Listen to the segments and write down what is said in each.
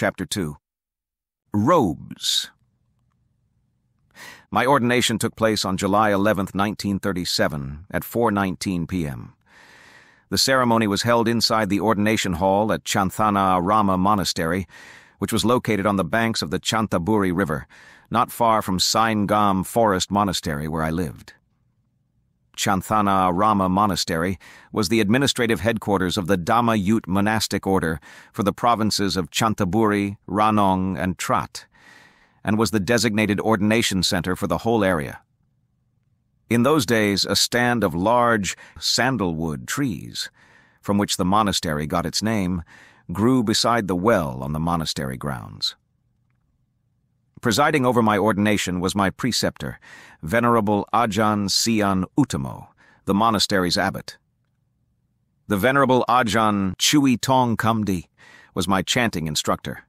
Chapter 2 Robes My ordination took place on July 11, 1937, at 4.19 p.m. The ceremony was held inside the ordination hall at Chanthanārāma Monastery, which was located on the banks of the Chanthaburi River, not far from Sai Ngaam Forest Monastery where I lived. Chanthanārāma Monastery was the administrative headquarters of the Dhammayut monastic order for the provinces of Chanthaburi, Ranong, and Trat, and was the designated ordination center for the whole area. In those days, a stand of large sandalwood trees, from which the monastery got its name, grew beside the well on the monastery grounds. Presiding over my ordination was my preceptor, Venerable Ajahn Sian Uttamo, the monastery's abbot. The Venerable Ajahn Cheui Thongkhamdee was my chanting instructor,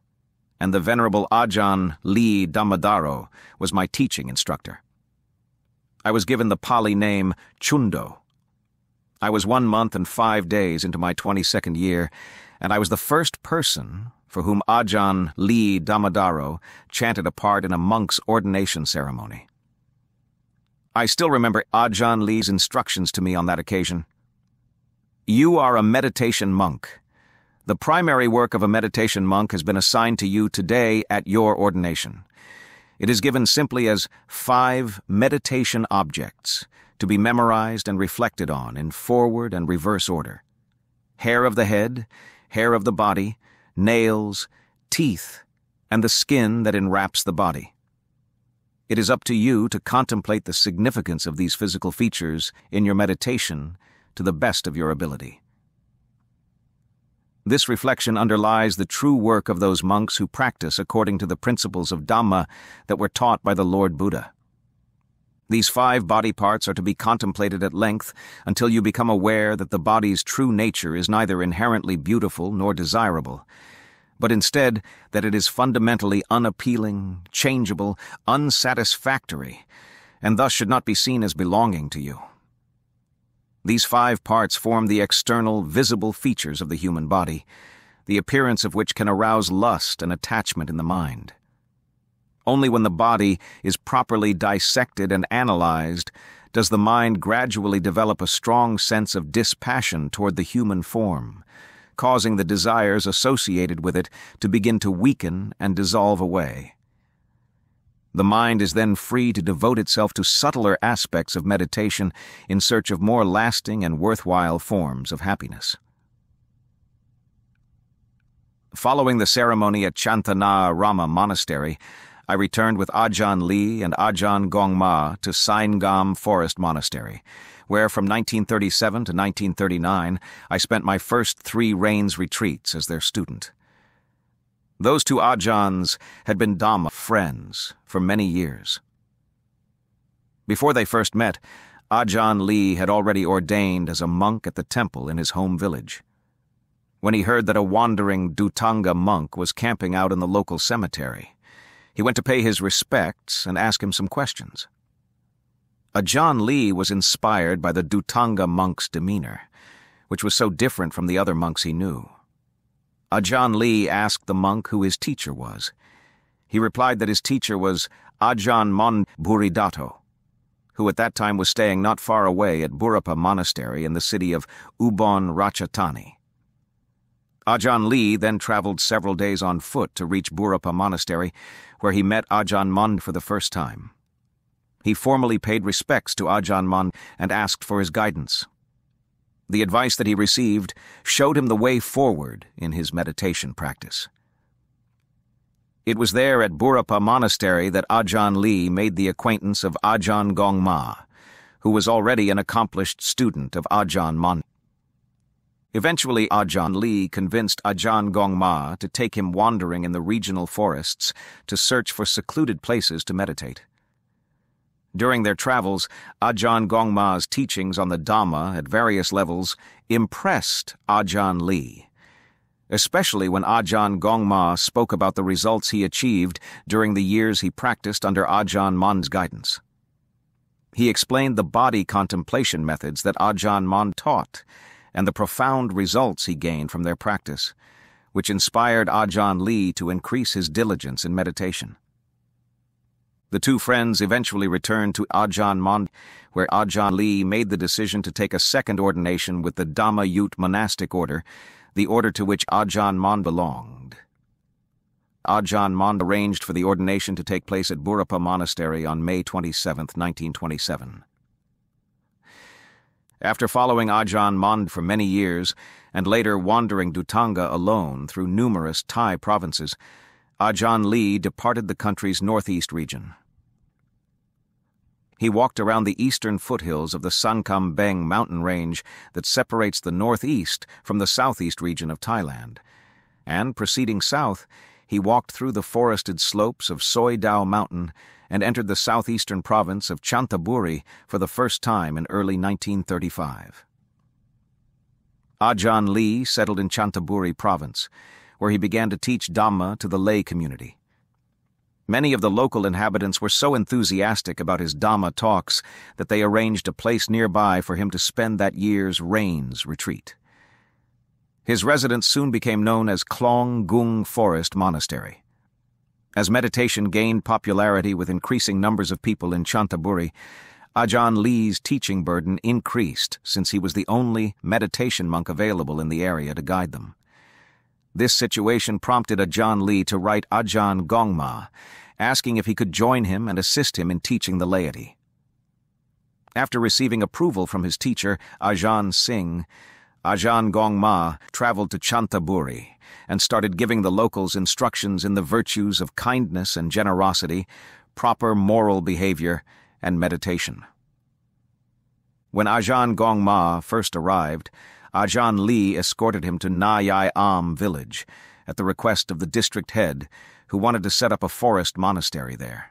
and the Venerable Ajahn Lee Dhammadharo was my teaching instructor. I was given the Pali name Cundo. I was one month and five days into my 22nd year, and I was the first person for whom Ajahn Lee Dhammadharo chanted a part in a monk's ordination ceremony. I still remember Ajahn Lee's instructions to me on that occasion. You are a meditation monk. The primary work of a meditation monk has been assigned to you today at your ordination. It is given simply as five meditation objects to be memorized and reflected on in forward and reverse order. Hair of the head, hair of the body, nails, teeth, and the skin that enwraps the body. It is up to you to contemplate the significance of these physical features in your meditation to the best of your ability. This reflection underlies the true work of those monks who practice according to the principles of Dhamma that were taught by the Lord Buddha. These five body parts are to be contemplated at length until you become aware that the body's true nature is neither inherently beautiful nor desirable, but instead that it is fundamentally unappealing, changeable, unsatisfactory, and thus should not be seen as belonging to you. These five parts form the external, visible features of the human body, the appearance of which can arouse lust and attachment in the mind. Only when the body is properly dissected and analyzed does the mind gradually develop a strong sense of dispassion toward the human form, causing the desires associated with it to begin to weaken and dissolve away. The mind is then free to devote itself to subtler aspects of meditation in search of more lasting and worthwhile forms of happiness. Following the ceremony at Chanthanārāma Monastery, I returned with Ajahn Lee and Ajahn Kongma to Sai Ngaam Forest Monastery, where from 1937 to 1939 I spent my first three rains retreats as their student. Those two Ajahns had been Dhamma friends for many years. Before they first met, Ajahn Lee had already ordained as a monk at the temple in his home village. When he heard that a wandering Dhutanga monk was camping out in the local cemetery, he went to pay his respects and ask him some questions. Ajahn Lee was inspired by the Dhutanga monk's demeanor, which was so different from the other monks he knew. Ajahn Lee asked the monk who his teacher was. He replied that his teacher was Ajahn Mun Bhuridatto, who at that time was staying not far away at Burapha Monastery in the city of Ubon Ratchathani. Ajahn Lee then traveled several days on foot to reach Burapha Monastery, where he met Ajahn Mun for the first time. He formally paid respects to Ajahn Mun and asked for his guidance. The advice that he received showed him the way forward in his meditation practice. It was there at Burapha Monastery that Ajahn Lee made the acquaintance of Ajahn Kongma, who was already an accomplished student of Ajahn Mun. Eventually, ah Ajahn Lee convinced ah Ajahn Kongma to take him wandering in the regional forests to search for secluded places to meditate. During their travels, ah Ajahn Kongma's teachings on the Dhamma at various levels impressed Ajahn Lee, especially when Ajahn Kongma spoke about the results he achieved during the years he practiced under Ajahn Mun's guidance. He explained the body contemplation methods that Ajahn Mun taught and the profound results he gained from their practice, which inspired ah Ajahn Lee to increase his diligence in meditation. The two friends eventually returned to ah Ajahn Mun, where ah Ajahn Lee made the decision to take a second ordination with the Dhammayut monastic order, the order to which Ajahn Mun belonged. Ajahn Mun arranged for the ordination to take place at Burapha Monastery on May 27, 1927. After following Ajahn Mun for many years, and later wandering Dhutanga alone through numerous Thai provinces, Ajahn Lee departed the country's northeast region. He walked around the eastern foothills of the Sankamphaeng mountain range that separates the northeast from the southeast region of Thailand, and, proceeding south, he walked through the forested slopes of Soi Dao Mountain and entered the southeastern province of Chanthaburi for the first time in early 1935. Ajahn ah Lee settled in Chanthaburi province, where he began to teach Dhamma to the lay community. Many of the local inhabitants were so enthusiastic about his Dhamma talks that they arranged a place nearby for him to spend that year's rains retreat. His residence soon became known as Klong Gung Forest Monastery. As meditation gained popularity with increasing numbers of people in Chanthaburi, Ajahn Lee's teaching burden increased since he was the only meditation monk available in the area to guide them. This situation prompted Ajahn Lee to write Ajahn Kongma, asking if he could join him and assist him in teaching the laity. After receiving approval from his teacher, Ajahn Singh, Ajahn Kongma traveled to Chanthaburi and started giving the locals instructions in the virtues of kindness and generosity, proper moral behavior, and meditation. When Ajahn Kongma first arrived, Ajahn Lee escorted him to Na Yai Am village at the request of the district head, who wanted to set up a forest monastery there.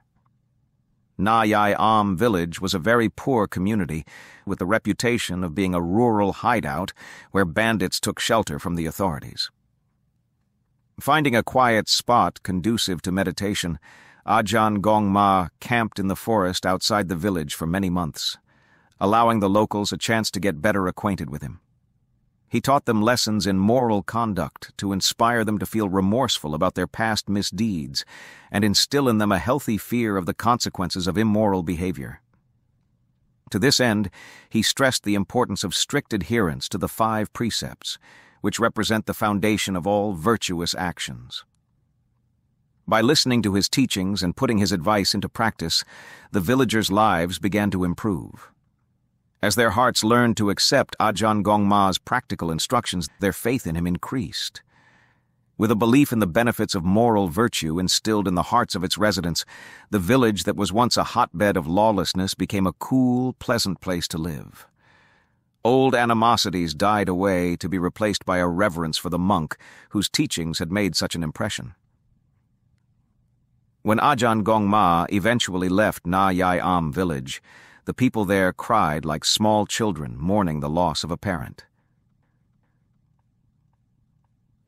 Na Yai Am village was a very poor community with the reputation of being a rural hideout where bandits took shelter from the authorities. Finding a quiet spot conducive to meditation, Ajahn Kongma camped in the forest outside the village for many months, allowing the locals a chance to get better acquainted with him. He taught them lessons in moral conduct to inspire them to feel remorseful about their past misdeeds and instill in them a healthy fear of the consequences of immoral behavior. To this end, he stressed the importance of strict adherence to the five precepts, which represent the foundation of all virtuous actions. By listening to his teachings and putting his advice into practice, the villagers' lives began to improve. As their hearts learned to accept Ajahn Kongma's practical instructions, their faith in him increased. With a belief in the benefits of moral virtue instilled in the hearts of its residents, the village that was once a hotbed of lawlessness became a cool, pleasant place to live. Old animosities died away to be replaced by a reverence for the monk whose teachings had made such an impression. When Ajahn Kongma eventually left Na Yai Am village, the people there cried like small children mourning the loss of a parent.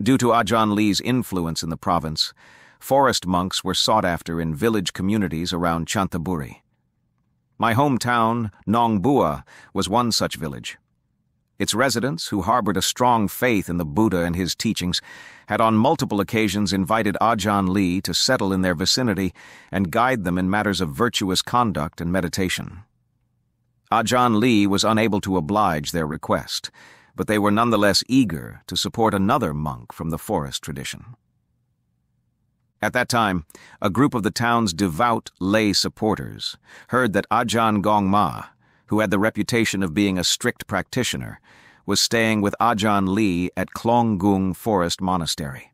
Due to ah Ajahn Lee's influence in the province, forest monks were sought after in village communities around Chanthaburi. My hometown, Nong Bua, was one such village. Its residents, who harbored a strong faith in the Buddha and his teachings, had on multiple occasions invited ah Ajahn Lee to settle in their vicinity and guide them in matters of virtuous conduct and meditation. Ah Ajahn Lee was unable to oblige their request, but they were nonetheless eager to support another monk from the forest tradition. At that time, a group of the town's devout lay supporters heard that ah Ajahn Kongma, who had the reputation of being a strict practitioner, was staying with ah Ajahn Lee at Klonggung Forest Monastery.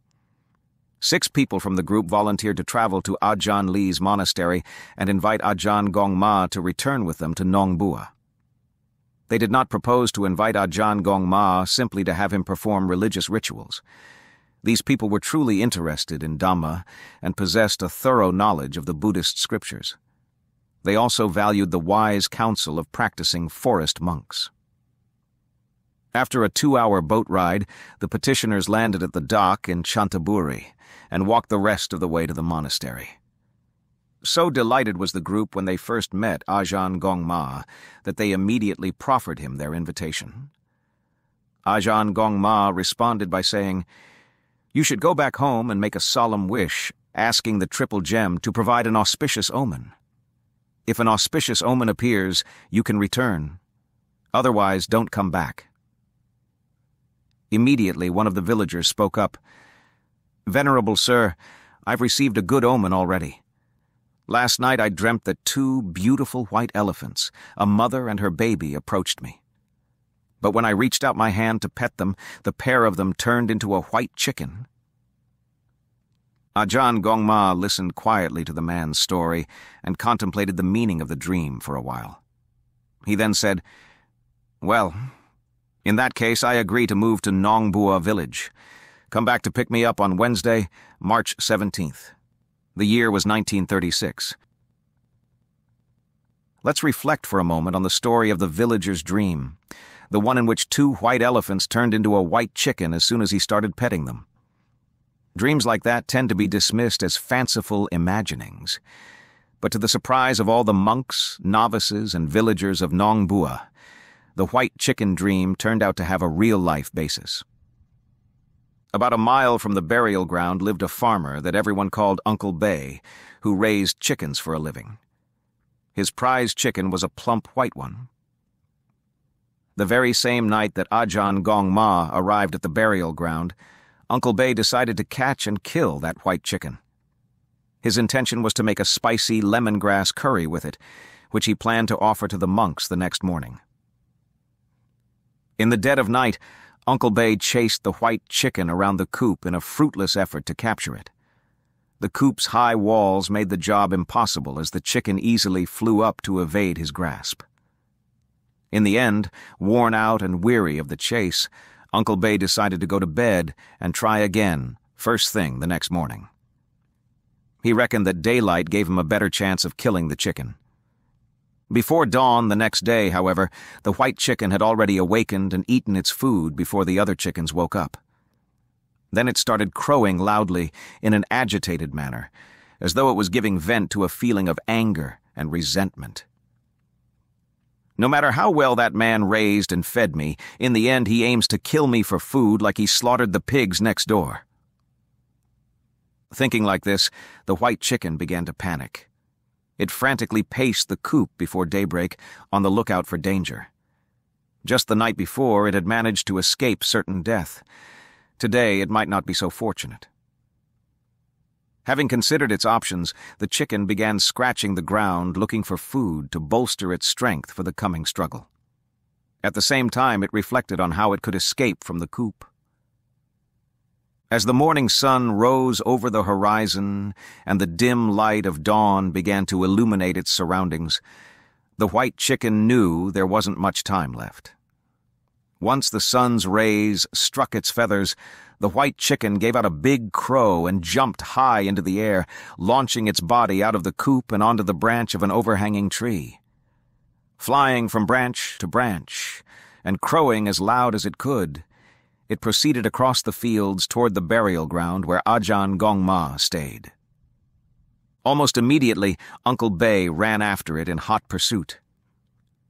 Six people from the group volunteered to travel to Ajahn Lee's monastery and invite Ajahn Kongma to return with them to Nongbua. They did not propose to invite Ajahn Kongma simply to have him perform religious rituals. These people were truly interested in Dhamma and possessed a thorough knowledge of the Buddhist scriptures. They also valued the wise counsel of practicing forest monks. After a two-hour boat ride, the petitioners landed at the dock in Chanthaburi and walked the rest of the way to the monastery. So delighted was the group when they first met Ajahn Kongma that they immediately proffered him their invitation. Ajahn Kongma responded by saying, You should go back home and make a solemn wish, asking the triple gem to provide an auspicious omen. If an auspicious omen appears, you can return. Otherwise, don't come back. Immediately, one of the villagers spoke up. Venerable sir, I've received a good omen already. Last night I dreamt that two beautiful white elephants, a mother and her baby, approached me. But when I reached out my hand to pet them, the pair of them turned into a white chicken. Ajahn Kongma listened quietly to the man's story and contemplated the meaning of the dream for a while. He then said, Well, in that case, I agree to move to Nongbua village. Come back to pick me up on Wednesday, March 17th. The year was 1936. Let's reflect for a moment on the story of the villager's dream, the one in which two white elephants turned into a white chicken as soon as he started petting them. Dreams like that tend to be dismissed as fanciful imaginings. But to the surprise of all the monks, novices, and villagers of Nongbua, the white chicken dream turned out to have a real-life basis. About a mile from the burial ground lived a farmer that everyone called Uncle Bay, who raised chickens for a living. His prize chicken was a plump white one. The very same night that Ajahn Kongma arrived at the burial ground, Uncle Bay decided to catch and kill that white chicken. His intention was to make a spicy lemongrass curry with it, which he planned to offer to the monks the next morning. In the dead of night, Uncle Bay chased the white chicken around the coop in a fruitless effort to capture it. The coop's high walls made the job impossible as the chicken easily flew up to evade his grasp. In the end, worn out and weary of the chase, Uncle Bay decided to go to bed and try again, first thing the next morning. He reckoned that daylight gave him a better chance of killing the chicken. Before dawn the next day, however, the white chicken had already awakened and eaten its food before the other chickens woke up. Then it started crowing loudly in an agitated manner, as though it was giving vent to a feeling of anger and resentment. No matter how well that man raised and fed me, in the end he aims to kill me for food like he slaughtered the pigs next door. Thinking like this, the white chicken began to panic. It frantically paced the coop before daybreak, on the lookout for danger. Just the night before, it had managed to escape certain death. Today, it might not be so fortunate. Having considered its options, the chicken began scratching the ground looking for food to bolster its strength for the coming struggle. At the same time, it reflected on how it could escape from the coop. As the morning sun rose over the horizon and the dim light of dawn began to illuminate its surroundings, the white chicken knew there wasn't much time left. Once the sun's rays struck its feathers, the white chicken gave out a big crow and jumped high into the air, launching its body out of the coop and onto the branch of an overhanging tree. Flying from branch to branch, and crowing as loud as it could, it proceeded across the fields toward the burial ground where Ajahn Kongma stayed. Almost immediately, Uncle Bay ran after it in hot pursuit.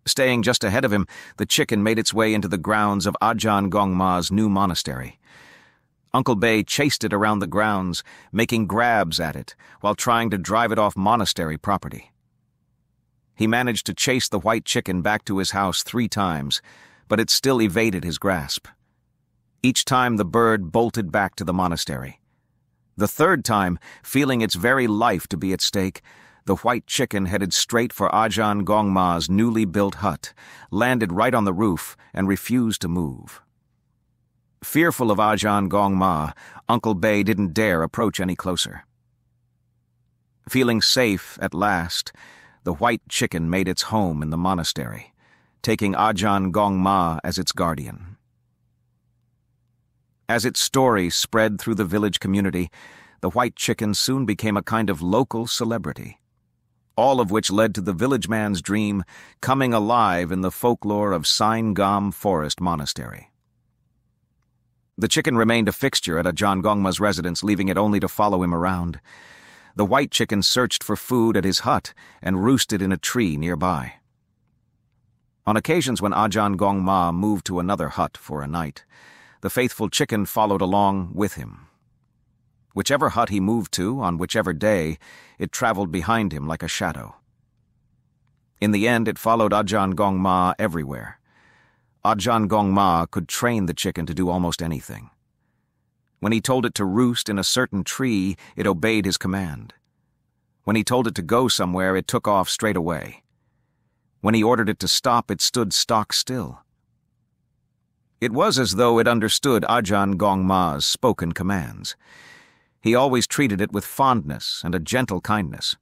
Staying just ahead of him, the chicken made its way into the grounds of Ajahn Kongma's new monastery. Uncle Bay chased it around the grounds, making grabs at it while trying to drive it off monastery property. He managed to chase the white chicken back to his house three times, but it still evaded his grasp. Each time the bird bolted back to the monastery. The third time, feeling its very life to be at stake, the white chicken headed straight for Ajahn Kongma's newly built hut, landed right on the roof, and refused to move. Fearful of Ajahn Kongma, Uncle Bay didn't dare approach any closer. Feeling safe at last, the white chicken made its home in the monastery, taking Ajahn Kongma as its guardian. As its story spread through the village community, the white chicken soon became a kind of local celebrity. All of which led to the village man's dream coming alive in the folklore of Sai Ngaam Forest Monastery. The chicken remained a fixture at Ajahn Kongma's residence, leaving it only to follow him around. The white chicken searched for food at his hut and roosted in a tree nearby. On occasions when ah Ajahn Kongma moved to another hut for a night, the faithful chicken followed along with him, Whichever hut he moved to, on whichever day, it traveled behind him like a shadow. In the end, it followed Ajahn Kongma everywhere. Ajahn Kongma could train the chicken to do almost anything. When he told it to roost in a certain tree, it obeyed his command. When he told it to go somewhere, it took off straight away. When he ordered it to stop, it stood stock still. It was as though it understood Ajahn Kongma's spoken commands. He always treated it with fondness and a gentle kindness.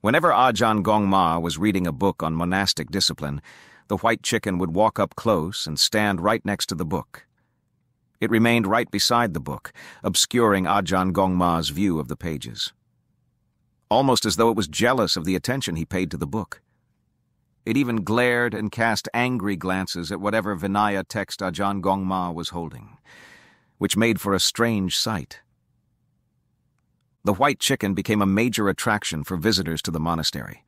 Whenever Ajahn Kongma was reading a book on monastic discipline, the white chicken would walk up close and stand right next to the book. It remained right beside the book, obscuring Ajahn Kongma's view of the pages. Almost as though it was jealous of the attention he paid to the book. It even glared and cast angry glances at whatever Vinaya text Ajahn Kongma was holding, which made for a strange sight. The white chicken became a major attraction for visitors to the monastery.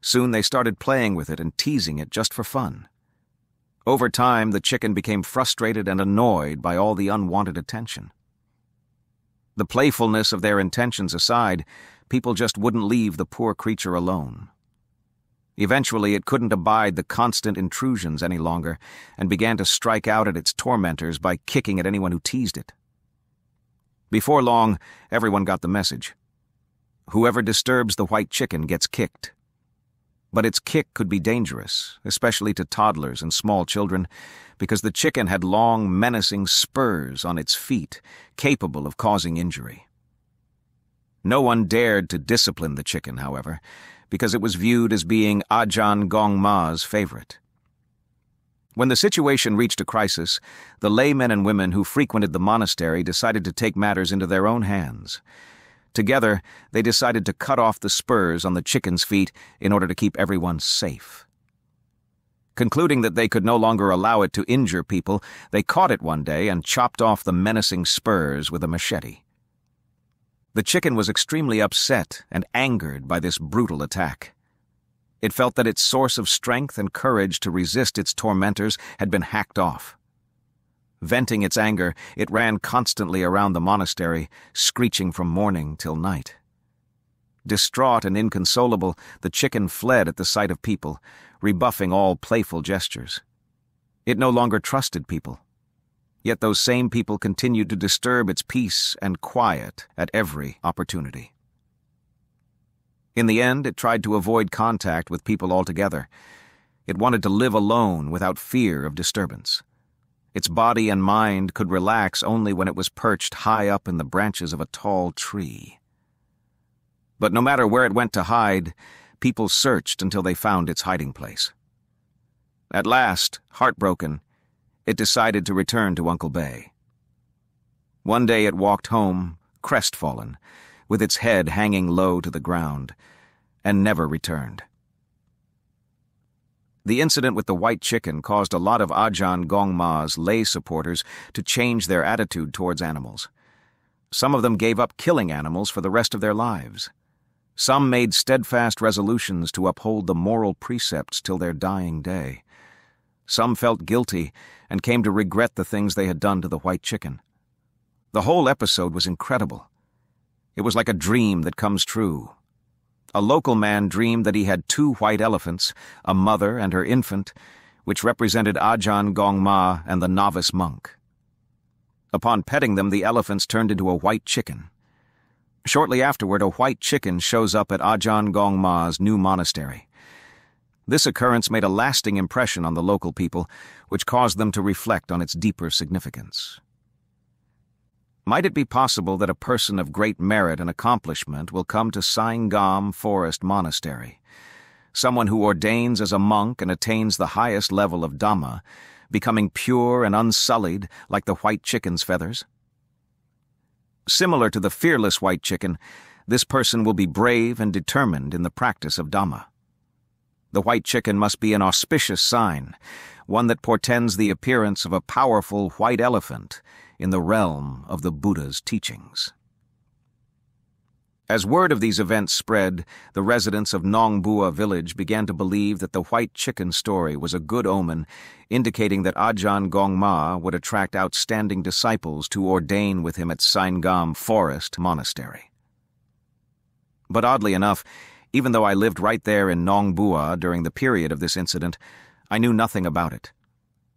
Soon they started playing with it and teasing it just for fun. Over time, the chicken became frustrated and annoyed by all the unwanted attention. The playfulness of their intentions aside, people just wouldn't leave the poor creature alone. Eventually, it couldn't abide the constant intrusions any longer and began to strike out at its tormentors by kicking at anyone who teased it. Before long, everyone got the message. Whoever disturbs the white chicken gets kicked. But its kick could be dangerous, especially to toddlers and small children, because the chicken had long, menacing spurs on its feet, capable of causing injury. No one dared to discipline the chicken, however, because it was viewed as being Ajahn Kongma's favorite. When the situation reached a crisis, the laymen and women who frequented the monastery decided to take matters into their own hands. Together, they decided to cut off the spurs on the chicken's feet in order to keep everyone safe. Concluding that they could no longer allow it to injure people, they caught it one day and chopped off the menacing spurs with a machete. The chicken was extremely upset and angered by this brutal attack. It felt that its source of strength and courage to resist its tormentors had been hacked off. Venting its anger, it ran constantly around the monastery, screeching from morning till night. Distraught and inconsolable, the chicken fled at the sight of people, rebuffing all playful gestures. It no longer trusted people. Yet those same people continued to disturb its peace and quiet at every opportunity. In the end, it tried to avoid contact with people altogether. It wanted to live alone without fear of disturbance. Its body and mind could relax only when it was perched high up in the branches of a tall tree. But no matter where it went to hide, people searched until they found its hiding place. At last, heartbroken, it decided to return to Uncle Bay. One day it walked home, crestfallen, with its head hanging low to the ground, and never returned. The incident with the white chicken caused a lot of Ajahn Kongma's lay supporters to change their attitude towards animals. Some of them gave up killing animals for the rest of their lives. Some made steadfast resolutions to uphold the moral precepts till their dying day. Some felt guilty and came to regret the things they had done to the white chicken. The whole episode was incredible. It was like a dream that comes true. A local man dreamed that he had two white elephants, a mother and her infant, which represented Ajahn Kongma and the novice monk. Upon petting them, the elephants turned into a white chicken. Shortly afterward, a white chicken shows up at Ajahn Kongma's new monastery. This occurrence made a lasting impression on the local people, which caused them to reflect on its deeper significance. Might it be possible that a person of great merit and accomplishment will come to Sai Ngaam Forest Monastery? Someone who ordains as a monk and attains the highest level of Dhamma, becoming pure and unsullied like the white chicken's feathers? Similar to the fearless white chicken, this person will be brave and determined in the practice of Dhamma. The white chicken must be an auspicious sign, one that portends the appearance of a powerful white elephant in the realm of the Buddha's teachings. As word of these events spread, the residents of Nongbua village began to believe that the white chicken story was a good omen, indicating that Ajahn Kongma would attract outstanding disciples to ordain with him at Sai Ngaam Forest Monastery. But oddly enough, even though I lived right there in Nong Bua during the period of this incident, I knew nothing about it.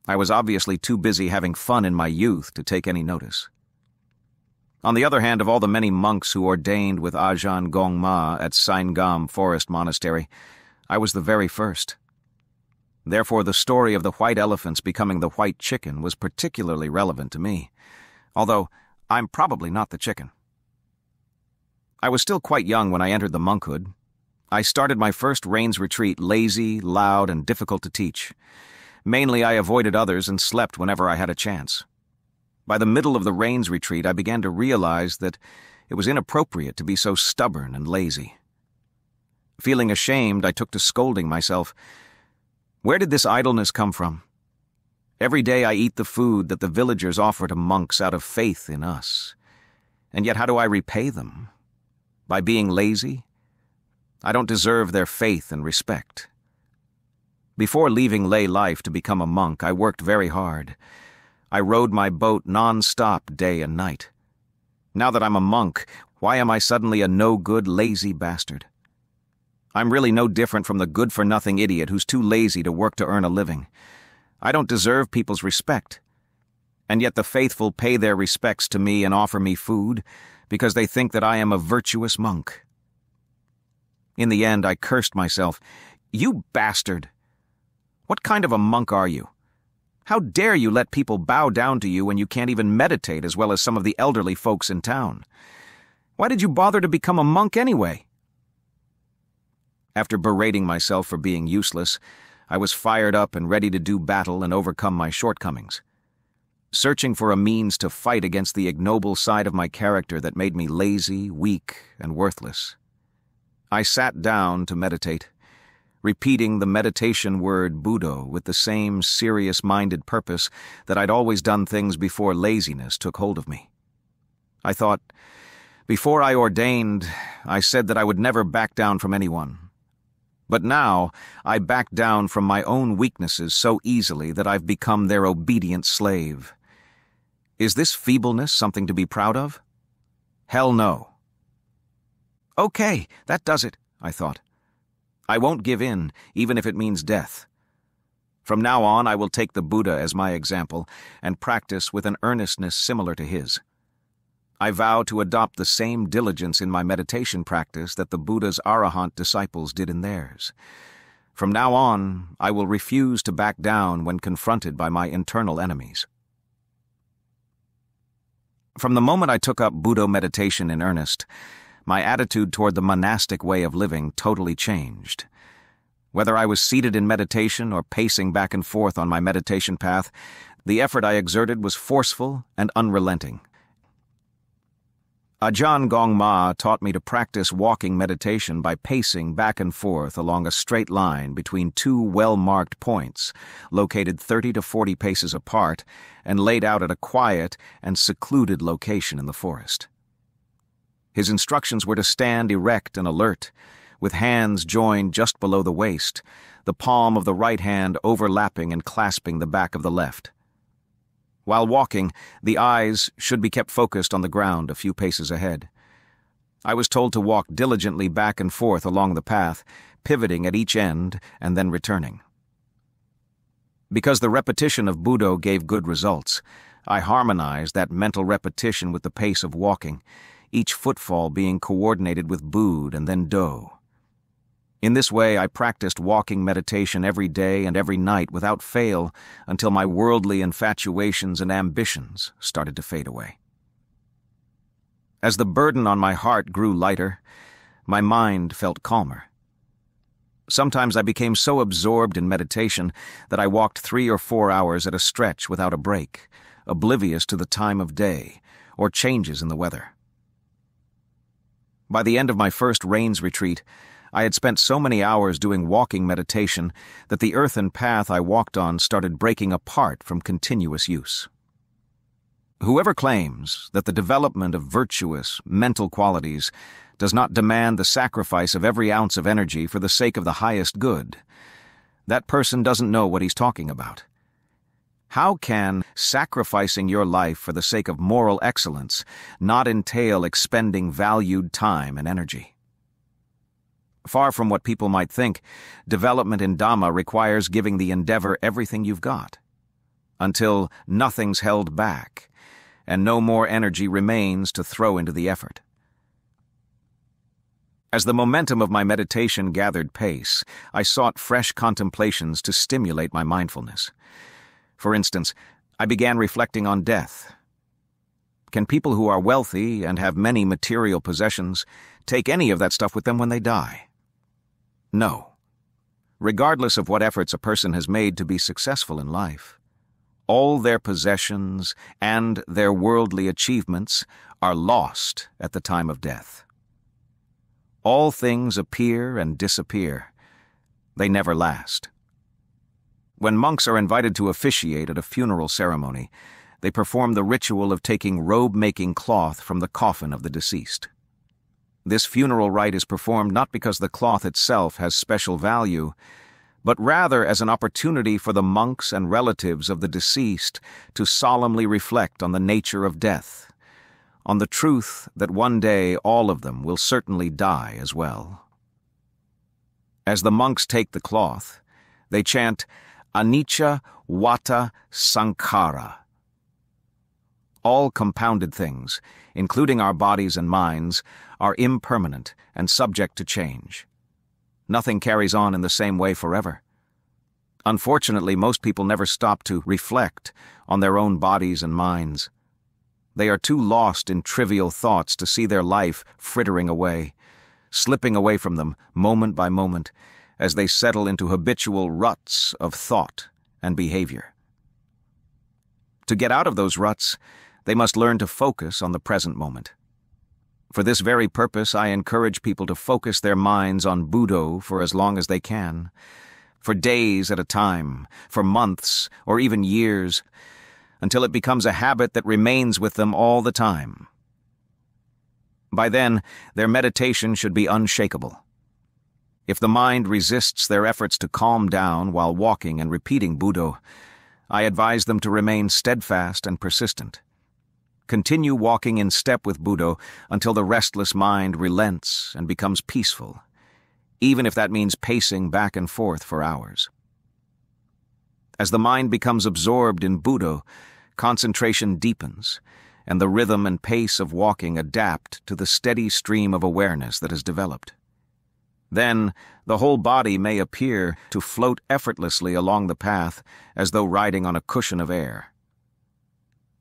I was obviously too busy having fun in my youth to take any notice. On the other hand, of all the many monks who ordained with Ajahn Kongma at Sai Ngaam Forest Monastery, I was the very first. Therefore, the story of the white elephants becoming the white chicken was particularly relevant to me, although I'm probably not the chicken. I was still quite young when I entered the monkhood. I started my first rains retreat lazy, loud, and difficult to teach. Mainly, I avoided others and slept whenever I had a chance. By the middle of the rains retreat, I began to realize that it was inappropriate to be so stubborn and lazy. Feeling ashamed, I took to scolding myself. Where did this idleness come from? Every day I eat the food that the villagers offer to monks out of faith in us. And yet, how do I repay them? By being lazy? I don't deserve their faith and respect. Before leaving lay life to become a monk, I worked very hard. I rowed my boat non-stop day and night. Now that I'm a monk, why am I suddenly a no-good, lazy bastard? I'm really no different from the good-for-nothing idiot who's too lazy to work to earn a living. I don't deserve people's respect. And yet the faithful pay their respects to me and offer me food because they think that I am a virtuous monk. In the end, I cursed myself. You bastard! What kind of a monk are you? How dare you let people bow down to you when you can't even meditate as well as some of the elderly folks in town? Why did you bother to become a monk anyway? After berating myself for being useless, I was fired up and ready to do battle and overcome my shortcomings. Searching for a means to fight against the ignoble side of my character that made me lazy, weak, and worthless. I sat down to meditate repeating the meditation word Buddho with the same serious minded purpose that I'd always done things before laziness took hold of me. I thought, before I ordained, I said that I would never back down from anyone. But now, I back down from my own weaknesses so easily that I've become their obedient slave. Is this feebleness something to be proud of? Hell no. Okay, that does it, I thought. I won't give in, even if it means death. From now on, I will take the Buddha as my example and practice with an earnestness similar to his. I vow to adopt the same diligence in my meditation practice that the Buddha's Arahant disciples did in theirs. From now on, I will refuse to back down when confronted by my internal enemies. From the moment I took up Buddha meditation in earnest, my attitude toward the monastic way of living totally changed. Whether I was seated in meditation or pacing back and forth on my meditation path, the effort I exerted was forceful and unrelenting. Ajahn Kongma taught me to practice walking meditation by pacing back and forth along a straight line between two well-marked points, located 30 to 40 paces apart and laid out at a quiet and secluded location in the forest. His instructions were to stand erect and alert, with hands joined just below the waist, the palm of the right hand overlapping and clasping the back of the left. While walking, the eyes should be kept focused on the ground a few paces ahead. I was told to walk diligently back and forth along the path, pivoting at each end and then returning. Because the repetition of Buddho gave good results, I harmonized that mental repetition with the pace of walking, each footfall being coordinated with Bud and then Do. In this way, I practiced walking meditation every day and every night without fail until my worldly infatuations and ambitions started to fade away. As the burden on my heart grew lighter, my mind felt calmer. Sometimes I became so absorbed in meditation that I walked three or four hours at a stretch without a break, oblivious to the time of day or changes in the weather. By the end of my first rains retreat, I had spent so many hours doing walking meditation that the earthen path I walked on started breaking apart from continuous use. Whoever claims that the development of virtuous, mental qualities does not demand the sacrifice of every ounce of energy for the sake of the highest good, that person doesn't know what he's talking about. How can sacrificing your life for the sake of moral excellence not entail expending valued time and energy? Far from what people might think, development in Dhamma requires giving the endeavor everything you've got, until nothing's held back, and no more energy remains to throw into the effort. As the momentum of my meditation gathered pace, I sought fresh contemplations to stimulate my mindfulness. For instance, I began reflecting on death. Can people who are wealthy and have many material possessions take any of that stuff with them when they die? No. Regardless of what efforts a person has made to be successful in life, all their possessions and their worldly achievements are lost at the time of death. All things appear and disappear. They never last. When monks are invited to officiate at a funeral ceremony, they perform the ritual of taking robe-making cloth from the coffin of the deceased. This funeral rite is performed not because the cloth itself has special value, but rather as an opportunity for the monks and relatives of the deceased to solemnly reflect on the nature of death on the truth that one day all of them will certainly die as well. As the monks take the cloth, they chant Anicca Vata Sankhara. All compounded things, including our bodies and minds, are impermanent and subject to change. Nothing carries on in the same way forever. Unfortunately, most people never stop to reflect on their own bodies and minds. They are too lost in trivial thoughts to see their life frittering away, slipping away from them moment by moment as they settle into habitual ruts of thought and behavior. To get out of those ruts, they must learn to focus on the present moment. For this very purpose, I encourage people to focus their minds on Buddho for as long as they can, for days at a time, for months, or even years, until it becomes a habit that remains with them all the time. By then, their meditation should be unshakable. If the mind resists their efforts to calm down while walking and repeating Buddho, I advise them to remain steadfast and persistent. Continue walking in step with Buddho until the restless mind relents and becomes peaceful, even if that means pacing back and forth for hours. As the mind becomes absorbed in Buddho, concentration deepens, and the rhythm and pace of walking adapt to the steady stream of awareness that has developed. Then, the whole body may appear to float effortlessly along the path as though riding on a cushion of air.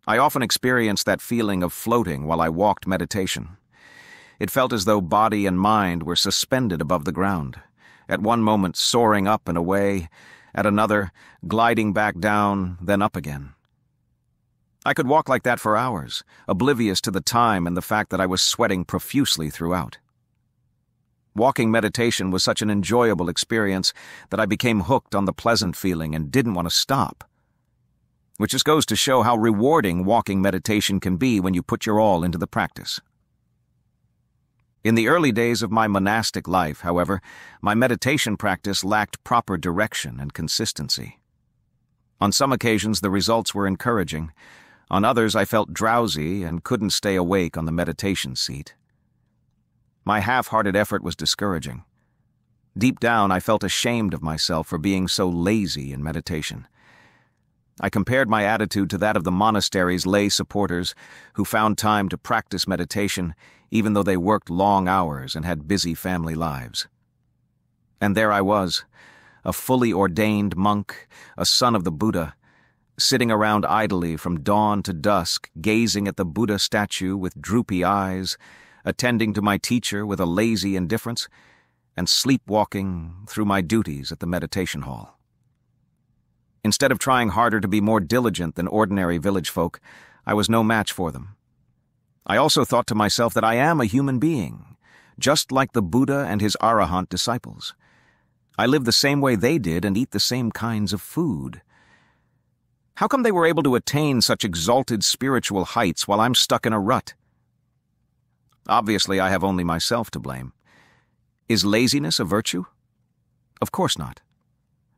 I often experienced that feeling of floating while I walked meditation. It felt as though body and mind were suspended above the ground, at one moment soaring up and away, at another gliding back down, then up again. I could walk like that for hours, oblivious to the time and the fact that I was sweating profusely throughout. Walking meditation was such an enjoyable experience that I became hooked on the pleasant feeling and didn't want to stop. Which just goes to show how rewarding walking meditation can be when you put your all into the practice. In the early days of my monastic life, however, my meditation practice lacked proper direction and consistency. On some occasions, the results were encouraging, on others, I felt drowsy and couldn't stay awake on the meditation seat. My half hearted effort was discouraging. Deep down, I felt ashamed of myself for being so lazy in meditation. I compared my attitude to that of the monastery's lay supporters who found time to practice meditation even though they worked long hours and had busy family lives. And there I was, a fully ordained monk, a son of the Buddha, sitting around idly from dawn to dusk, gazing at the Buddha statue with droopy eyes, attending to my teacher with a lazy indifference, and sleepwalking through my duties at the meditation hall. Instead of trying harder to be more diligent than ordinary village folk, I was no match for them. I also thought to myself that I am a human being, just like the Buddha and his Arahant disciples. I live the same way they did and eat the same kinds of food. How come they were able to attain such exalted spiritual heights while I'm stuck in a rut? Obviously, I have only myself to blame. Is laziness a virtue? Of course not.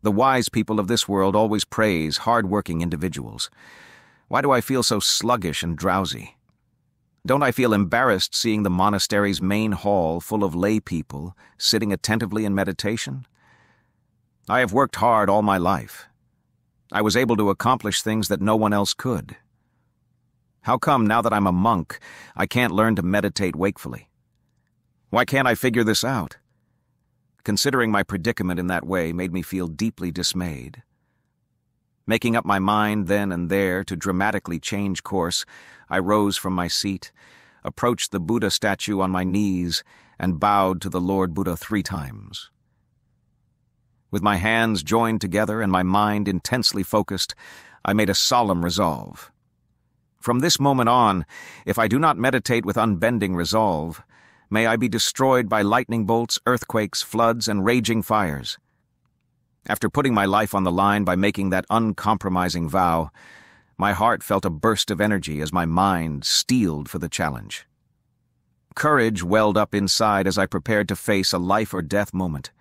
The wise people of this world always praise hard-working individuals. Why do I feel so sluggish and drowsy? Don't I feel embarrassed seeing the monastery's main hall full of lay people sitting attentively in meditation? I have worked hard all my life. I was able to accomplish things that no one else could. How come now that I'm a monk, I can't learn to meditate wakefully? Why can't I figure this out? Considering my predicament in that way made me feel deeply dismayed. Making up my mind then and there to dramatically change course, I rose from my seat, approached the Buddha statue on my knees, and bowed to the Lord Buddha three times. With my hands joined together and my mind intensely focused, I made a solemn resolve. From this moment on, if I do not meditate with unbending resolve, may I be destroyed by lightning bolts, earthquakes, floods, and raging fires. After putting my life on the line by making that uncompromising vow, my heart felt a burst of energy as my mind steeled for the challenge. Courage welled up inside as I prepared to face a life or death moment.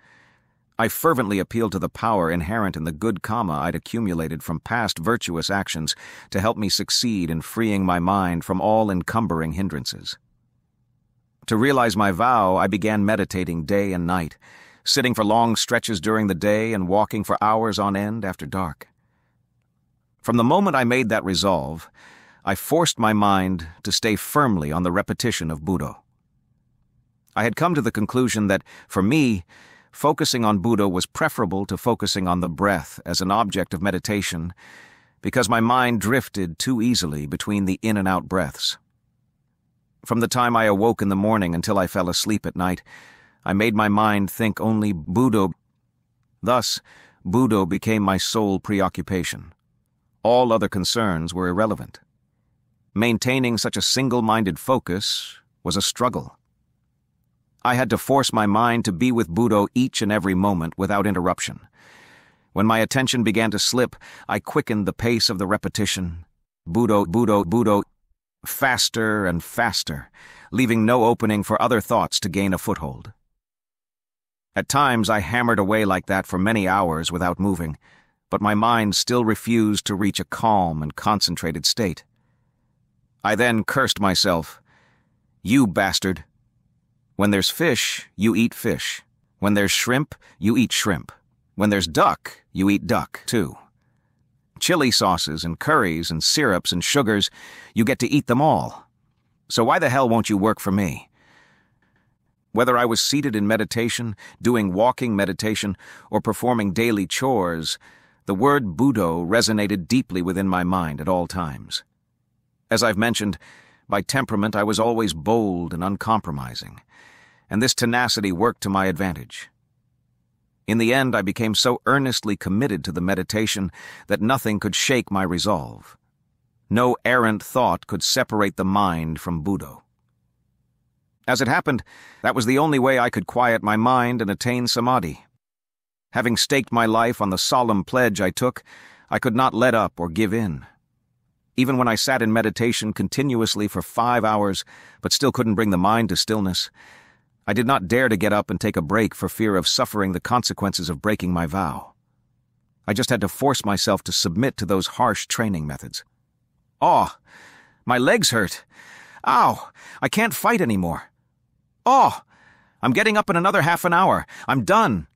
I fervently appealed to the power inherent in the good karma I'd accumulated from past virtuous actions to help me succeed in freeing my mind from all encumbering hindrances. To realize my vow, I began meditating day and night, sitting for long stretches during the day and walking for hours on end after dark. From the moment I made that resolve, I forced my mind to stay firmly on the repetition of Buddho. I had come to the conclusion that, for me, focusing on Buddho was preferable to focusing on the breath as an object of meditation because my mind drifted too easily between the in and out breaths. From the time I awoke in the morning until I fell asleep at night, I made my mind think only Buddho. Thus, Buddho became my sole preoccupation. All other concerns were irrelevant. Maintaining such a single-minded focus was a struggle. I had to force my mind to be with Buddho each and every moment without interruption. When my attention began to slip, I quickened the pace of the repetition. Buddho, Buddho, Buddho, faster and faster, leaving no opening for other thoughts to gain a foothold. At times I hammered away like that for many hours without moving, but my mind still refused to reach a calm and concentrated state. I then cursed myself. You bastard. When there's fish, you eat fish. When there's shrimp, you eat shrimp. When there's duck, you eat duck, too. Chili sauces and curries and syrups and sugars, you get to eat them all. So why the hell won't you work for me? Whether I was seated in meditation, doing walking meditation, or performing daily chores, the word Buddho resonated deeply within my mind at all times. As I've mentioned, by temperament I was always bold and uncompromising and this tenacity worked to my advantage. In the end, I became so earnestly committed to the meditation that nothing could shake my resolve. No errant thought could separate the mind from Buddho. As it happened, that was the only way I could quiet my mind and attain samadhi. Having staked my life on the solemn pledge I took, I could not let up or give in. Even when I sat in meditation continuously for five hours, but still couldn't bring the mind to stillness, I did not dare to get up and take a break for fear of suffering the consequences of breaking my vow. I just had to force myself to submit to those harsh training methods. Oh, my legs hurt. Ow, I can't fight anymore. Oh, I'm getting up in another half an hour. I'm done.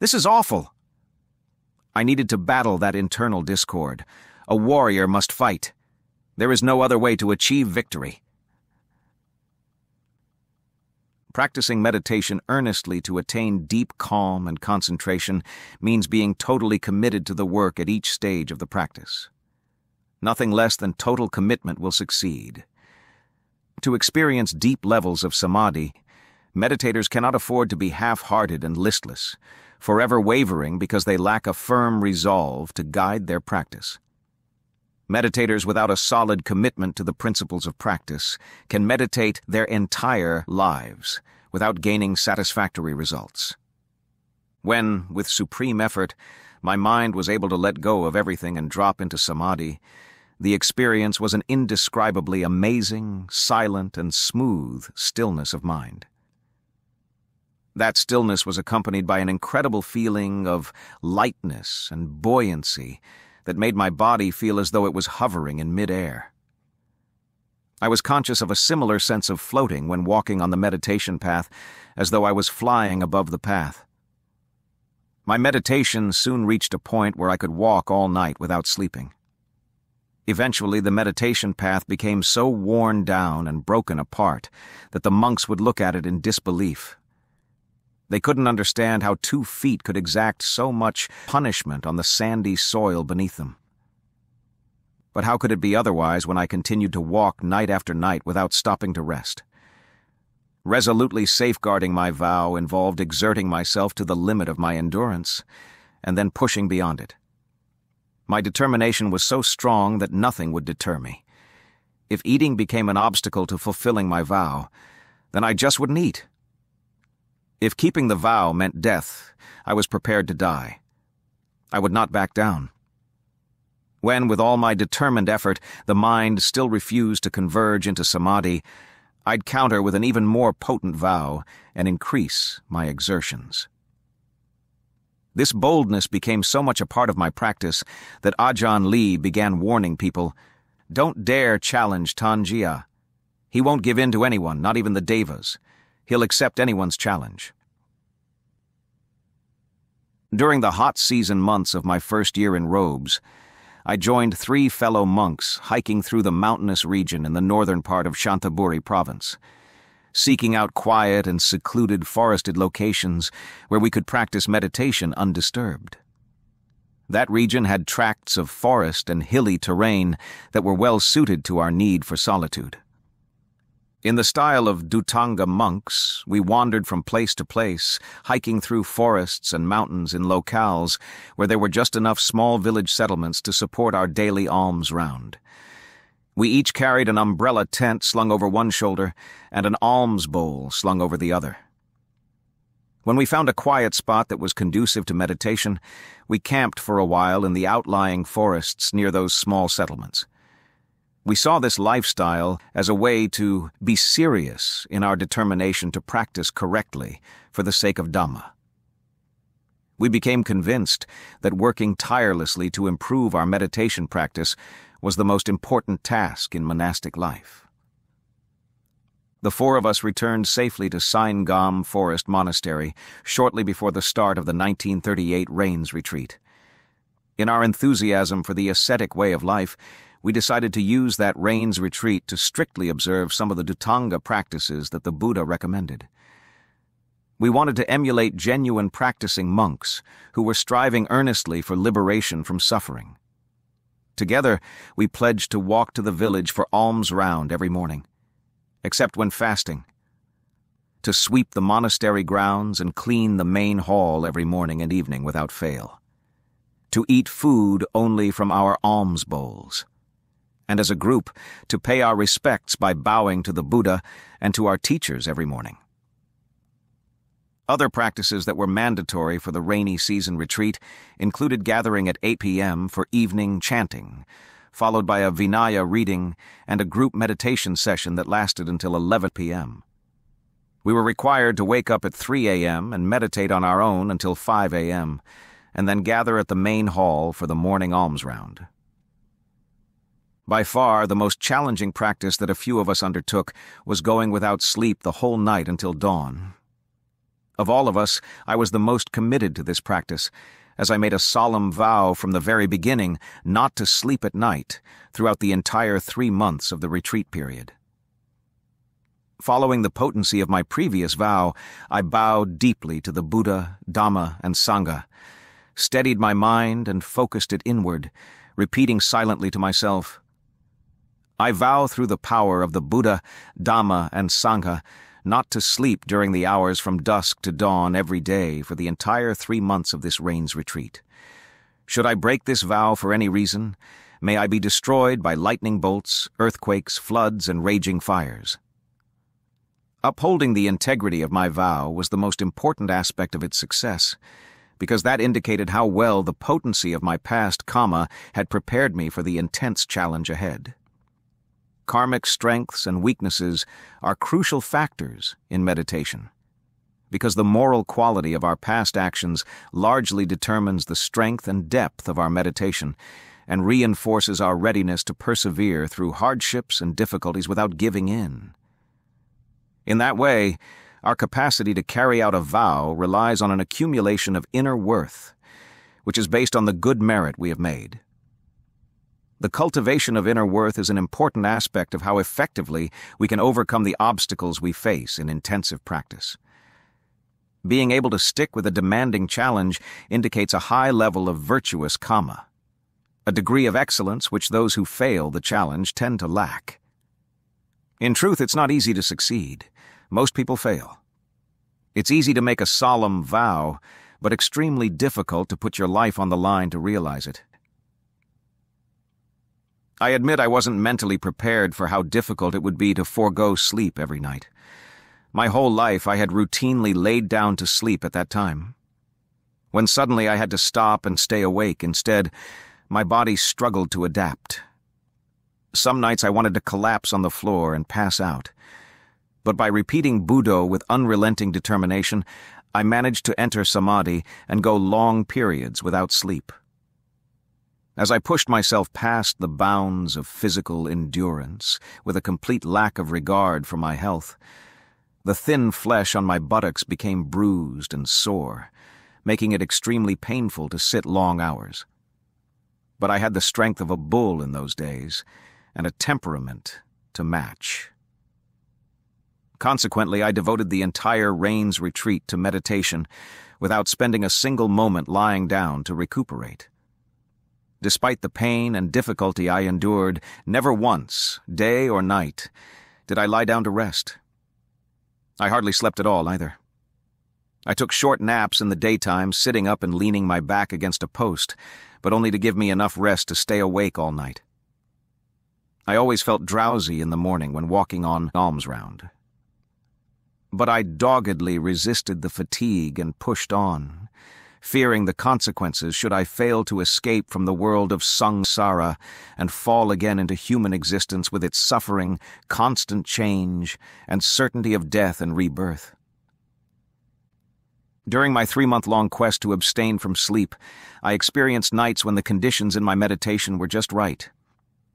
This is awful. I needed to battle that internal discord. A warrior must fight. There is no other way to achieve victory. Practicing meditation earnestly to attain deep calm and concentration means being totally committed to the work at each stage of the practice. Nothing less than total commitment will succeed. To experience deep levels of samadhi, meditators cannot afford to be half-hearted and listless, forever wavering because they lack a firm resolve to guide their practice. Meditators without a solid commitment to the principles of practice can meditate their entire lives without gaining satisfactory results. When, with supreme effort, my mind was able to let go of everything and drop into samadhi, The experience was an indescribably amazing, silent, and smooth stillness of mind. That stillness was accompanied by an incredible feeling of lightness and buoyancy that made my body feel as though it was hovering in midair. I was conscious of a similar sense of floating when walking on the meditation path, as though I was flying above the path. My meditation soon reached a point where I could walk all night without sleeping. Eventually, the meditation path became so worn down and broken apart that the monks would look at it in disbelief. They couldn't understand how two feet could exact so much punishment on the sandy soil beneath them. But how could it be otherwise when I continued to walk night after night without stopping to rest? Resolutely safeguarding my vow involved exerting myself to the limit of my endurance, and then pushing beyond it. My determination was so strong that nothing would deter me. If eating became an obstacle to fulfilling my vow, then I just wouldn't eat. If keeping the vow meant death, I was prepared to die. I would not back down. When, with all my determined effort, the mind still refused to converge into samadhi, I'd counter with an even more potent vow and increase my exertions. This boldness became so much a part of my practice that Ajahn Lee began warning people, Don't dare challenge Than Jia. He won't give in to anyone, not even the devas. He'll accept anyone's challenge. During the hot season months of my first year in robes, I joined three fellow monks hiking through the mountainous region in the northern part of Chanthaburi province seeking out quiet and secluded forested locations where we could practice meditation undisturbed. That region had tracts of forest and hilly terrain that were well suited to our need for solitude. In the style of Dhutanga monks, we wandered from place to place, hiking through forests and mountains in locales where there were just enough small village settlements to support our daily alms round. We each carried an umbrella tent slung over one shoulder and an alms bowl slung over the other. When we found a quiet spot that was conducive to meditation, we camped for a while in the outlying forests near those small settlements. We saw this lifestyle as a way to be serious in our determination to practice correctly for the sake of Dhamma. We became convinced that working tirelessly to improve our meditation practice was the most important task in monastic life. The four of us returned safely to Sai Ngaam Forest Monastery shortly before the start of the 1938 Rains Retreat. In our enthusiasm for the ascetic way of life, we decided to use that Rains Retreat to strictly observe some of the Dhutanga practices that the Buddha recommended. We wanted to emulate genuine practicing monks who were striving earnestly for liberation from suffering. Together, we pledged to walk to the village for alms round every morning, except when fasting, to sweep the monastery grounds and clean the main hall every morning and evening without fail, to eat food only from our alms bowls, and as a group, to pay our respects by bowing to the Buddha and to our teachers every morning. Other practices that were mandatory for the rainy season retreat included gathering at 8 p.m. for evening chanting, followed by a Vinaya reading and a group meditation session that lasted until 11 p.m. We were required to wake up at 3 a.m. and meditate on our own until 5 a.m., and then gather at the main hall for the morning alms round. By far, the most challenging practice that a few of us undertook was going without sleep the whole night until dawn, of all of us, I was the most committed to this practice, as I made a solemn vow from the very beginning not to sleep at night throughout the entire three months of the retreat period. Following the potency of my previous vow, I bowed deeply to the Buddha, Dhamma, and Sangha, steadied my mind and focused it inward, repeating silently to myself, I vow through the power of the Buddha, Dhamma, and Sangha not to sleep during the hours from dusk to dawn every day for the entire three months of this rains retreat. Should I break this vow for any reason, may I be destroyed by lightning bolts, earthquakes, floods, and raging fires. Upholding the integrity of my vow was the most important aspect of its success, because that indicated how well the potency of my past karma had prepared me for the intense challenge ahead. Karmic strengths and weaknesses are crucial factors in meditation because the moral quality of our past actions largely determines the strength and depth of our meditation and reinforces our readiness to persevere through hardships and difficulties without giving in. In that way, our capacity to carry out a vow relies on an accumulation of inner worth, which is based on the good merit we have made. The cultivation of inner worth is an important aspect of how effectively we can overcome the obstacles we face in intensive practice. Being able to stick with a demanding challenge indicates a high level of virtuous karma, a degree of excellence which those who fail the challenge tend to lack. In truth, it's not easy to succeed. Most people fail. It's easy to make a solemn vow, but extremely difficult to put your life on the line to realize it. I admit I wasn't mentally prepared for how difficult it would be to forego sleep every night. My whole life I had routinely laid down to sleep at that time. When suddenly I had to stop and stay awake instead, my body struggled to adapt. Some nights I wanted to collapse on the floor and pass out. But by repeating Buddho with unrelenting determination, I managed to enter Samadhi and go long periods without sleep. As I pushed myself past the bounds of physical endurance with a complete lack of regard for my health, the thin flesh on my buttocks became bruised and sore, making it extremely painful to sit long hours. But I had the strength of a bull in those days, and a temperament to match. Consequently, I devoted the entire Rains retreat to meditation without spending a single moment lying down to recuperate. Despite the pain and difficulty I endured, never once, day or night, did I lie down to rest. I hardly slept at all, either. I took short naps in the daytime, sitting up and leaning my back against a post, but only to give me enough rest to stay awake all night. I always felt drowsy in the morning when walking on alms round. But I doggedly resisted the fatigue and pushed on, fearing the consequences should I fail to escape from the world of samsara and fall again into human existence with its suffering, constant change, and certainty of death and rebirth. During my three month long quest to abstain from sleep, I experienced nights when the conditions in my meditation were just right.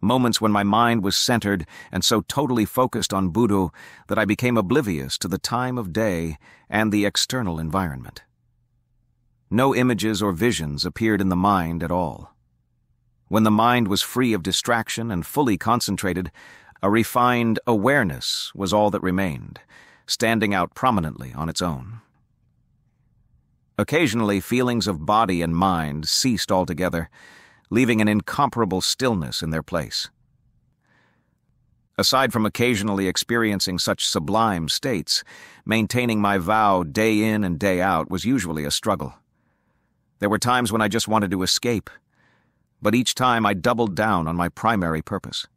Moments when my mind was centered and so totally focused on Buddho that I became oblivious to the time of day and the external environment. No images or visions appeared in the mind at all. When the mind was free of distraction and fully concentrated, a refined awareness was all that remained, standing out prominently on its own. Occasionally, feelings of body and mind ceased altogether, leaving an incomparable stillness in their place. Aside from occasionally experiencing such sublime states, maintaining my vow day in and day out was usually a struggle. There were times when I just wanted to escape, but each time I doubled down on my primary purpose.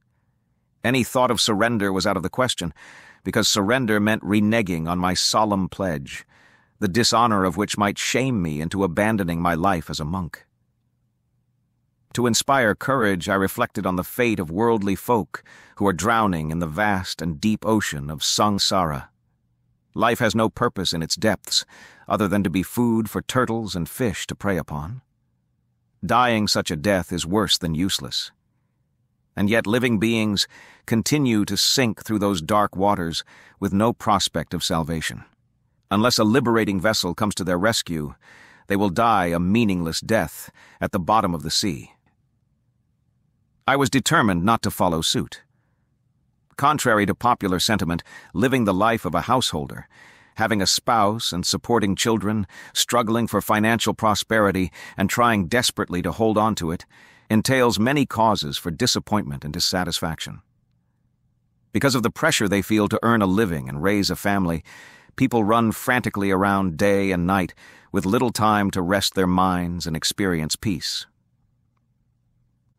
Any thought of surrender was out of the question, because surrender meant reneging on my solemn pledge, the dishonor of which might shame me into abandoning my life as a monk. To inspire courage, I reflected on the fate of worldly folk who are drowning in the vast and deep ocean of samsara. Life has no purpose in its depths, other than to be food for turtles and fish to prey upon. Dying such a death is worse than useless. And yet living beings continue to sink through those dark waters with no prospect of salvation. Unless a liberating vessel comes to their rescue, they will die a meaningless death at the bottom of the sea. I was determined not to follow suit. Contrary to popular sentiment, living the life of a householder, having a spouse and supporting children, struggling for financial prosperity, and trying desperately to hold on to it, entails many causes for disappointment and dissatisfaction. Because of the pressure they feel to earn a living and raise a family, people run frantically around day and night with little time to rest their minds and experience peace.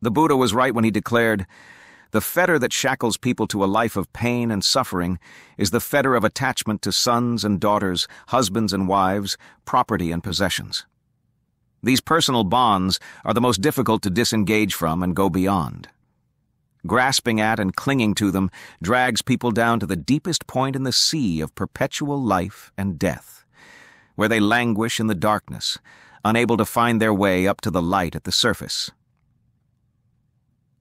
The Buddha was right when he declared, the fetter that shackles people to a life of pain and suffering is the fetter of attachment to sons and daughters, husbands and wives, property and possessions. These personal bonds are the most difficult to disengage from and go beyond. Grasping at and clinging to them drags people down to the deepest point in the sea of perpetual life and death, where they languish in the darkness, unable to find their way up to the light at the surface.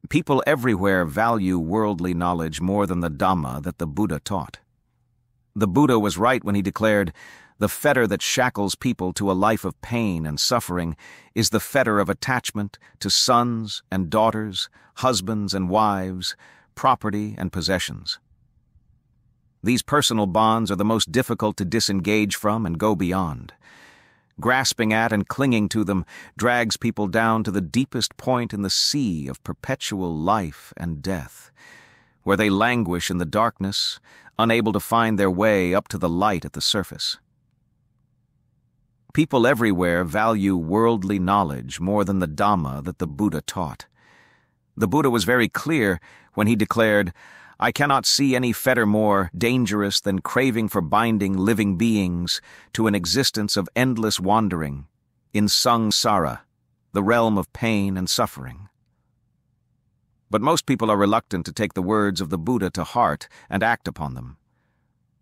People everywhere value worldly knowledge more than the Dhamma that the Buddha taught. The Buddha was right when he declared, the fetter that shackles people to a life of pain and suffering is the fetter of attachment to sons and daughters, husbands and wives, property and possessions. These personal bonds are the most difficult to disengage from and go beyond. Grasping at and clinging to them drags people down to the deepest point in the sea of perpetual life and death, where they languish in the darkness, unable to find their way up to the light at the surface. People everywhere value worldly knowledge more than the Dhamma that the Buddha taught. The Buddha was very clear when he declared, I cannot see any fetter more dangerous than craving for binding living beings to an existence of endless wandering in samsara, the realm of pain and suffering. But most people are reluctant to take the words of the Buddha to heart and act upon them.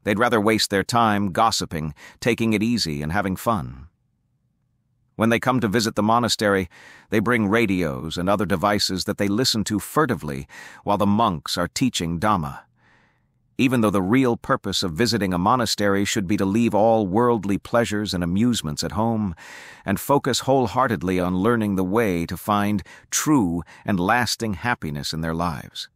They'd rather waste their time gossiping, taking it easy, and having fun. When they come to visit the monastery, they bring radios and other devices that they listen to furtively while the monks are teaching Dhamma. Even though the real purpose of visiting a monastery should be to leave all worldly pleasures and amusements at home and focus wholeheartedly on learning the way to find true and lasting happiness in their lives.